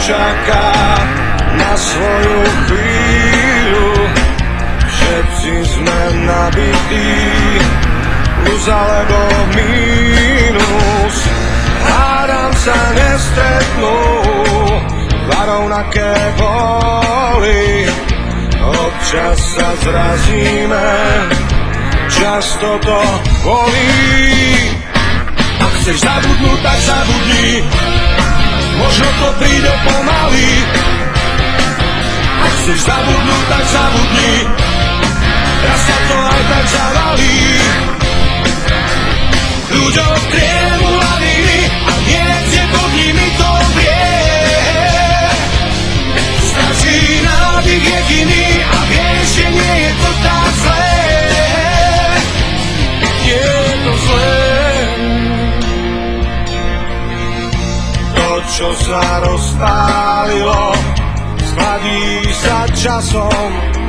čaká na svoju chvíľu. Všetci sme nabití, plus alebo mínus. Hádam sa nestretnú, dva rovnaké boli. Občas sa zrazíme, často to bolí. Ak chceš zabudnúť, tak zabudni, možno to príde po chceš zabudnúť, tak zabudni. Raz sa to aj tak zavalí Ľuďom triemu laviny A niekde pod nimi to vie Stačí nádych jediný A vieš, že nie je to tak zlé. Je to zlé. To, čo sa rozpálilo Schladí sa časom